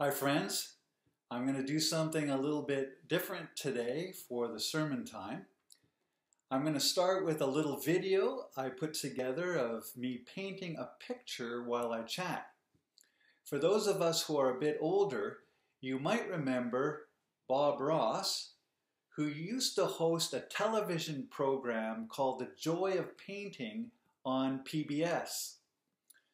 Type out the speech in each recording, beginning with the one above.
Hi, friends. I'm going to do something a little bit different today for the sermon time. I'm going to start with a little video I put together of me painting a picture while I chat. For those of us who are a bit older, you might remember Bob Ross, who used to host a television program called The Joy of Painting on PBS.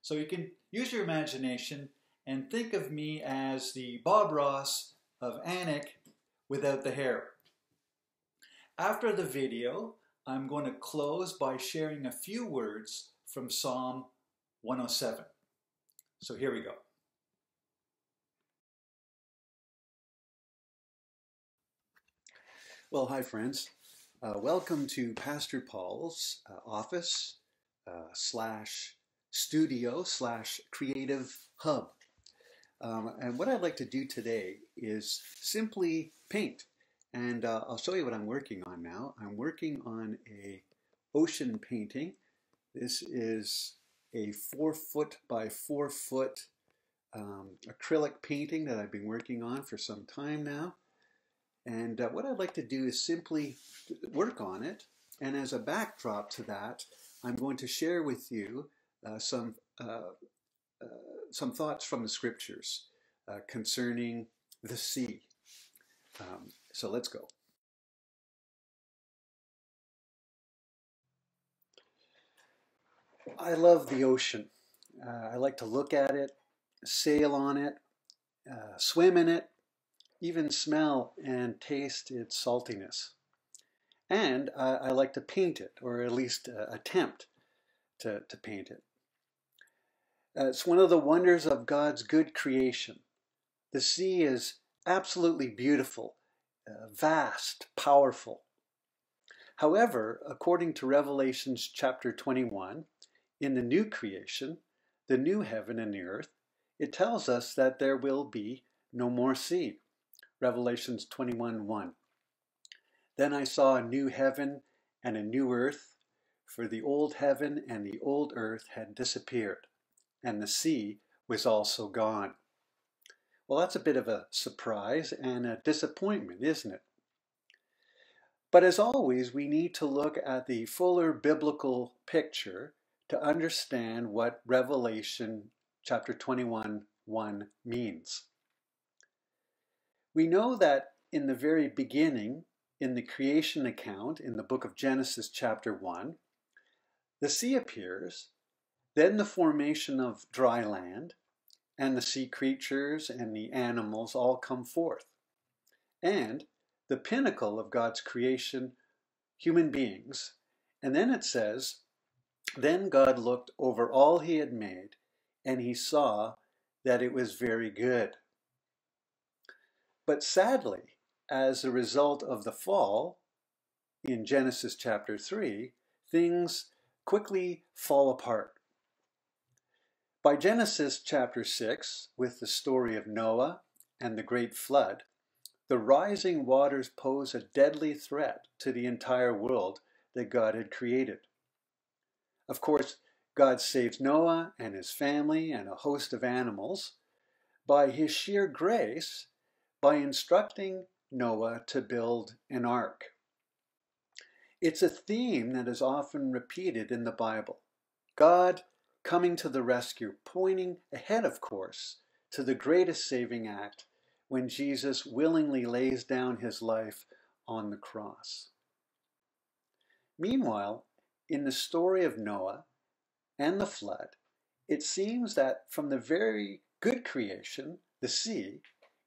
So you can use your imagination and think of me as the Bob Ross of Anik without the hair. After the video, I'm going to close by sharing a few words from Psalm 107. So here we go. Well, hi, friends. Uh, welcome to Pastor Paul's uh, office uh, slash studio slash creative hub. Um, and what I'd like to do today is simply paint. And uh, I'll show you what I'm working on now. I'm working on a ocean painting. This is a four foot by four foot um, acrylic painting that I've been working on for some time now. And uh, what I'd like to do is simply work on it. And as a backdrop to that, I'm going to share with you uh, some uh, some thoughts from the scriptures uh, concerning the sea. Um, so let's go. I love the ocean. Uh, I like to look at it, sail on it, uh, swim in it, even smell and taste its saltiness. And uh, I like to paint it, or at least uh, attempt to, to paint it. Uh, it's one of the wonders of God's good creation. The sea is absolutely beautiful, uh, vast, powerful. However, according to Revelations chapter 21, in the new creation, the new heaven and the earth, it tells us that there will be no more sea. Revelations 21 1. Then I saw a new heaven and a new earth, for the old heaven and the old earth had disappeared and the sea was also gone. Well, that's a bit of a surprise and a disappointment, isn't it? But as always, we need to look at the fuller biblical picture to understand what Revelation chapter 21 1 means. We know that in the very beginning, in the creation account in the book of Genesis, chapter 1, the sea appears then the formation of dry land, and the sea creatures and the animals all come forth. And the pinnacle of God's creation, human beings. And then it says, Then God looked over all he had made, and he saw that it was very good. But sadly, as a result of the fall in Genesis chapter 3, things quickly fall apart. By Genesis chapter 6, with the story of Noah and the great flood, the rising waters pose a deadly threat to the entire world that God had created. Of course, God saves Noah and his family and a host of animals by his sheer grace by instructing Noah to build an ark. It's a theme that is often repeated in the Bible. God coming to the rescue, pointing ahead, of course, to the greatest saving act when Jesus willingly lays down his life on the cross. Meanwhile, in the story of Noah and the flood, it seems that from the very good creation, the sea,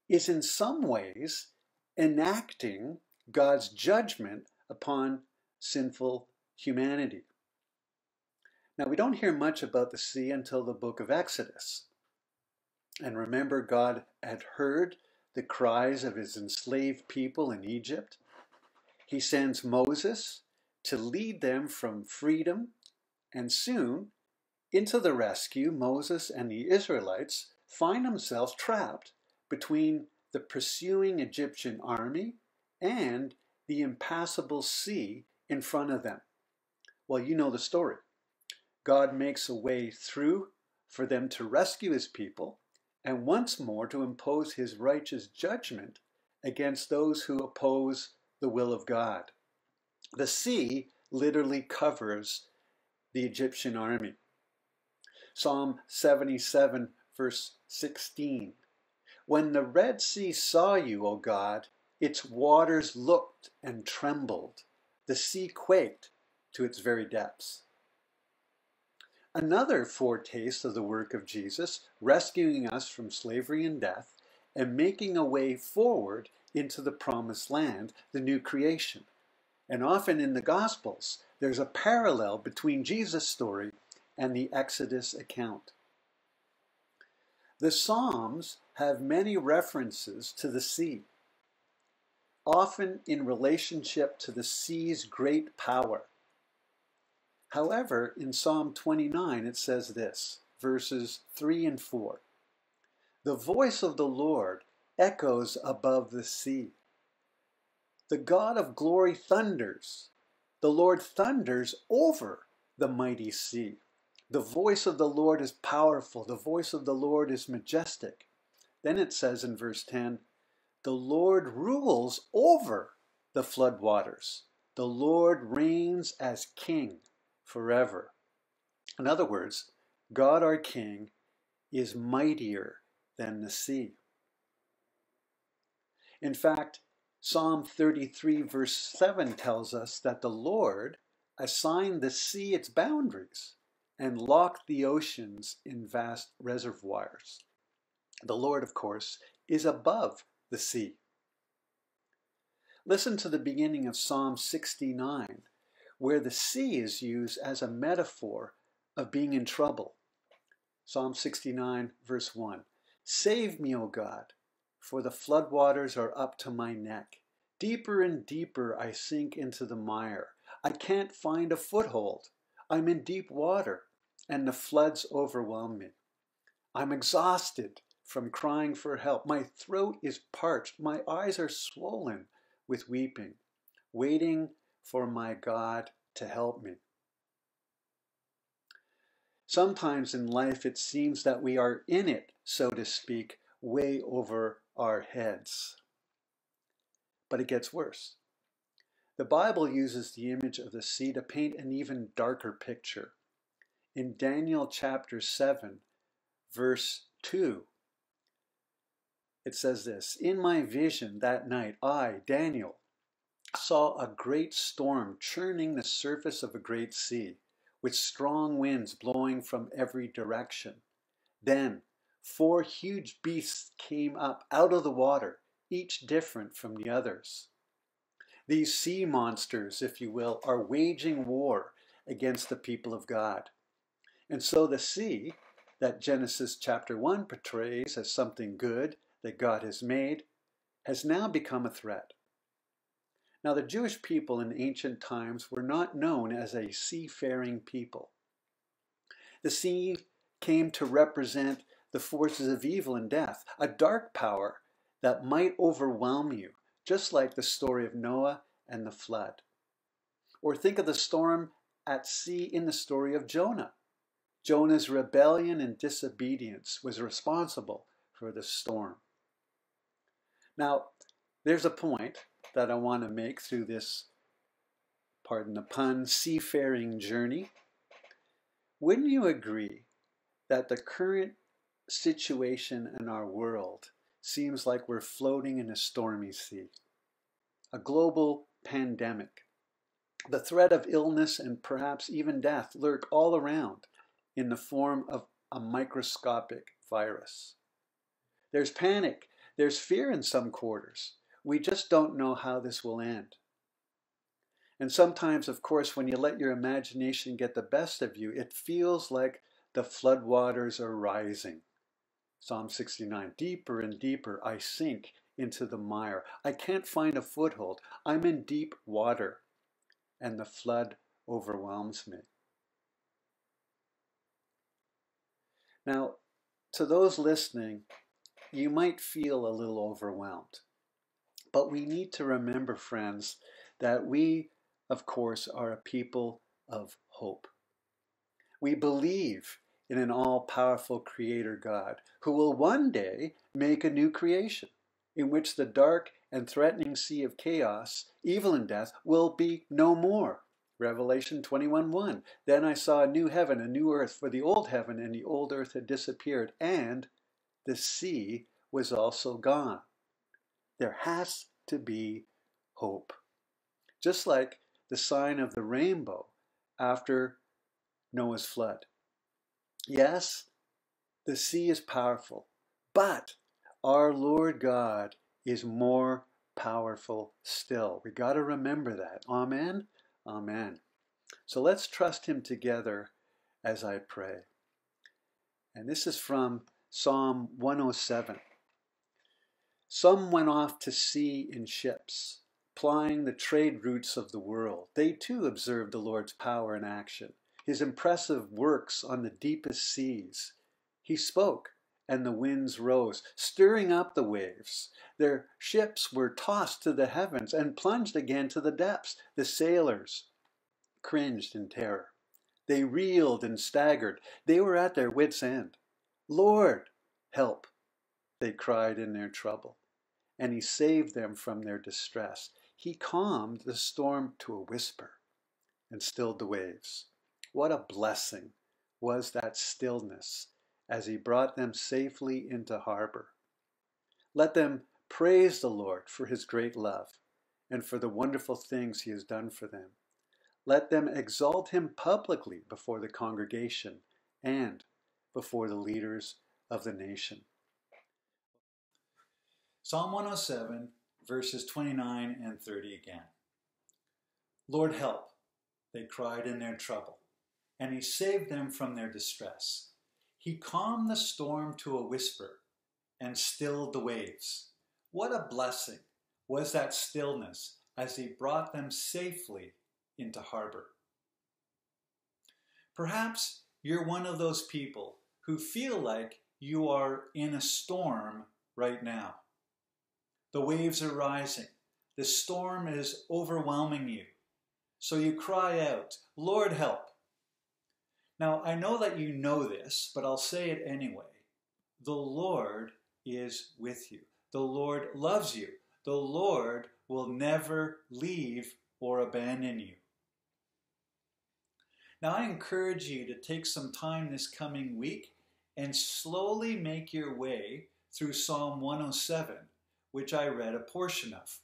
is in some ways enacting God's judgment upon sinful humanity. Now, we don't hear much about the sea until the book of Exodus. And remember, God had heard the cries of his enslaved people in Egypt. He sends Moses to lead them from freedom, and soon, into the rescue, Moses and the Israelites find themselves trapped between the pursuing Egyptian army and the impassable sea in front of them. Well, you know the story. God makes a way through for them to rescue his people, and once more to impose his righteous judgment against those who oppose the will of God. The sea literally covers the Egyptian army. Psalm 77, verse 16. When the Red Sea saw you, O God, its waters looked and trembled. The sea quaked to its very depths. Another foretaste of the work of Jesus, rescuing us from slavery and death, and making a way forward into the promised land, the new creation. And often in the Gospels, there's a parallel between Jesus' story and the Exodus account. The Psalms have many references to the sea, often in relationship to the sea's great power. However, in Psalm 29 it says this, verses 3 and 4 The voice of the Lord echoes above the sea. The God of glory thunders. The Lord thunders over the mighty sea. The voice of the Lord is powerful. The voice of the Lord is majestic. Then it says in verse 10 The Lord rules over the floodwaters. The Lord reigns as king forever. In other words, God our King is mightier than the sea. In fact, Psalm 33, verse 7 tells us that the Lord assigned the sea its boundaries and locked the oceans in vast reservoirs. The Lord, of course, is above the sea. Listen to the beginning of Psalm 69, where the sea is used as a metaphor of being in trouble. Psalm 69, verse 1 Save me, O God, for the floodwaters are up to my neck. Deeper and deeper I sink into the mire. I can't find a foothold. I'm in deep water, and the floods overwhelm me. I'm exhausted from crying for help. My throat is parched. My eyes are swollen with weeping, waiting for my God to help me. Sometimes in life it seems that we are in it, so to speak, way over our heads. But it gets worse. The Bible uses the image of the sea to paint an even darker picture. In Daniel chapter 7, verse 2, it says this In my vision that night, I, Daniel, saw a great storm churning the surface of a great sea, with strong winds blowing from every direction. Then four huge beasts came up out of the water, each different from the others. These sea monsters, if you will, are waging war against the people of God. And so the sea, that Genesis chapter 1 portrays as something good that God has made, has now become a threat. Now, the Jewish people in ancient times were not known as a seafaring people. The sea came to represent the forces of evil and death, a dark power that might overwhelm you, just like the story of Noah and the flood. Or think of the storm at sea in the story of Jonah. Jonah's rebellion and disobedience was responsible for the storm. Now, there's a point that I want to make through this, pardon the pun, seafaring journey. Wouldn't you agree that the current situation in our world seems like we're floating in a stormy sea. A global pandemic. The threat of illness and perhaps even death lurk all around in the form of a microscopic virus. There's panic, there's fear in some quarters. We just don't know how this will end. And sometimes, of course, when you let your imagination get the best of you, it feels like the floodwaters are rising. Psalm 69 Deeper and deeper I sink into the mire. I can't find a foothold. I'm in deep water, and the flood overwhelms me. Now, to those listening, you might feel a little overwhelmed. But we need to remember, friends, that we, of course, are a people of hope. We believe in an all powerful Creator God who will one day make a new creation in which the dark and threatening sea of chaos, evil and death will be no more. Revelation 21:1. Then I saw a new heaven, a new earth, for the old heaven and the old earth had disappeared, and the sea was also gone. There has to be hope. Just like the sign of the rainbow after Noah's flood. Yes, the sea is powerful, but our Lord God is more powerful still. We got to remember that. Amen. Amen. So let's trust him together as I pray. And this is from Psalm 107. Some went off to sea in ships, plying the trade routes of the world. They too observed the Lord's power in action, his impressive works on the deepest seas. He spoke, and the winds rose, stirring up the waves. Their ships were tossed to the heavens and plunged again to the depths. The sailors cringed in terror. They reeled and staggered. They were at their wits' end. Lord, help, they cried in their trouble. And he saved them from their distress. He calmed the storm to a whisper and stilled the waves. What a blessing was that stillness as he brought them safely into harbor. Let them praise the Lord for his great love and for the wonderful things he has done for them. Let them exalt him publicly before the congregation and before the leaders of the nation. Psalm 107, verses 29 and 30 again. Lord, help, they cried in their trouble, and he saved them from their distress. He calmed the storm to a whisper and stilled the waves. What a blessing was that stillness as he brought them safely into harbor. Perhaps you're one of those people who feel like you are in a storm right now. The waves are rising. The storm is overwhelming you. So you cry out, Lord, help. Now, I know that you know this, but I'll say it anyway. The Lord is with you. The Lord loves you. The Lord will never leave or abandon you. Now, I encourage you to take some time this coming week and slowly make your way through Psalm 107, which I read a portion of.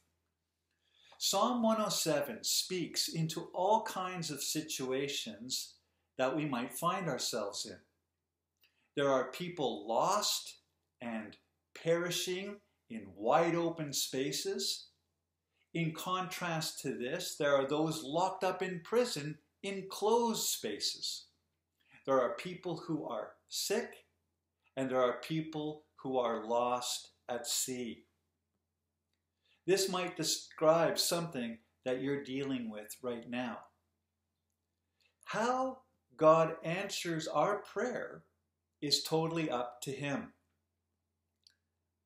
Psalm 107 speaks into all kinds of situations that we might find ourselves in. There are people lost and perishing in wide open spaces. In contrast to this, there are those locked up in prison in closed spaces. There are people who are sick, and there are people who are lost at sea. This might describe something that you're dealing with right now. How God answers our prayer is totally up to Him.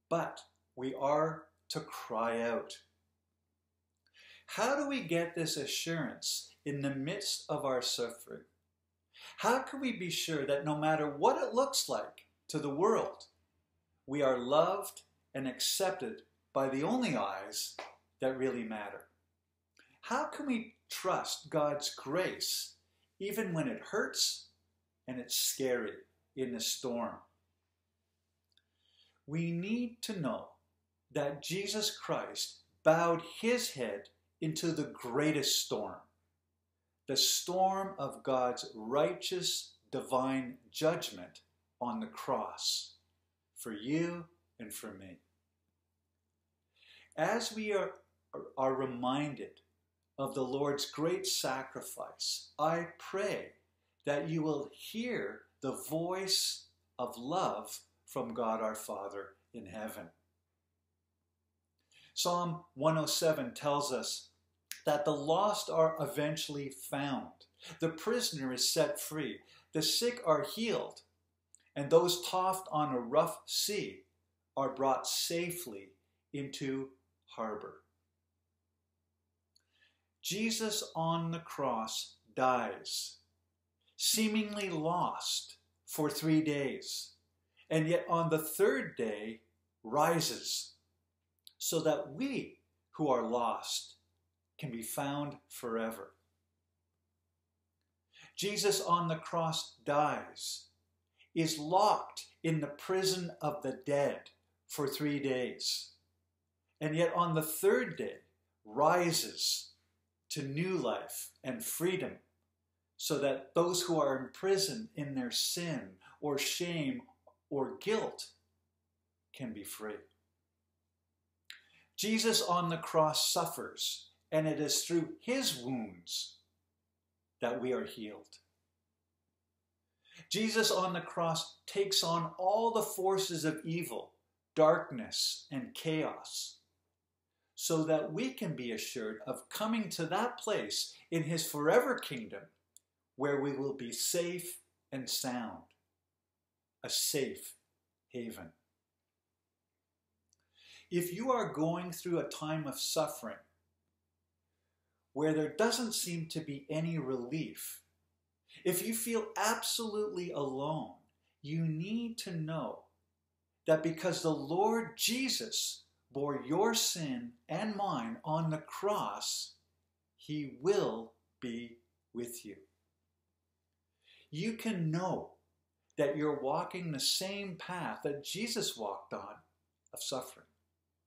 But we are to cry out. How do we get this assurance in the midst of our suffering? How can we be sure that no matter what it looks like to the world, we are loved and accepted by the only eyes that really matter? How can we trust God's grace even when it hurts and it's scary in the storm. We need to know that Jesus Christ bowed his head into the greatest storm, the storm of God's righteous divine judgment on the cross for you and for me. As we are, are reminded of the Lord's great sacrifice, I pray that you will hear the voice of love from God our Father in heaven. Psalm 107 tells us that the lost are eventually found, the prisoner is set free, the sick are healed, and those tossed on a rough sea are brought safely into harbor. Jesus on the cross dies, seemingly lost, for three days, and yet on the third day rises, so that we who are lost can be found forever. Jesus on the cross dies, is locked in the prison of the dead for three days, and yet on the third day rises to new life and freedom, so that those who are imprisoned in their sin or shame or guilt can be free. Jesus on the cross suffers, and it is through his wounds that we are healed. Jesus on the cross takes on all the forces of evil, darkness, and chaos, so that we can be assured of coming to that place in his forever kingdom where we will be safe and sound, a safe haven. If you are going through a time of suffering where there doesn't seem to be any relief, if you feel absolutely alone, you need to know that because the Lord Jesus bore your sin and mine on the cross, he will be with you. You can know that you're walking the same path that Jesus walked on of suffering,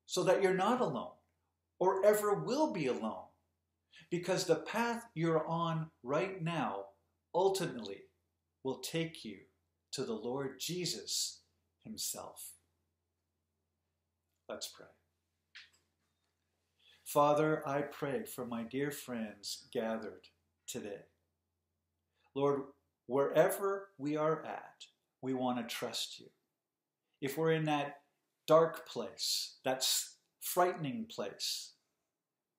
so that you're not alone or ever will be alone. Because the path you're on right now ultimately will take you to the Lord Jesus Himself. Let's pray. Father, I pray for my dear friends gathered today. Lord, wherever we are at, we want to trust you. If we're in that dark place, that frightening place,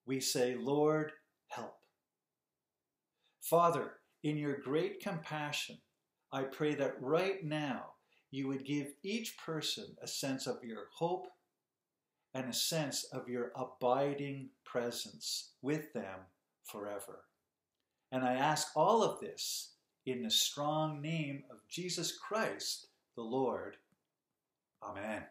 we say, Lord, help. Father, in your great compassion, I pray that right now you would give each person a sense of your hope and a sense of your abiding presence with them forever. And I ask all of this in the strong name of Jesus Christ, the Lord. Amen.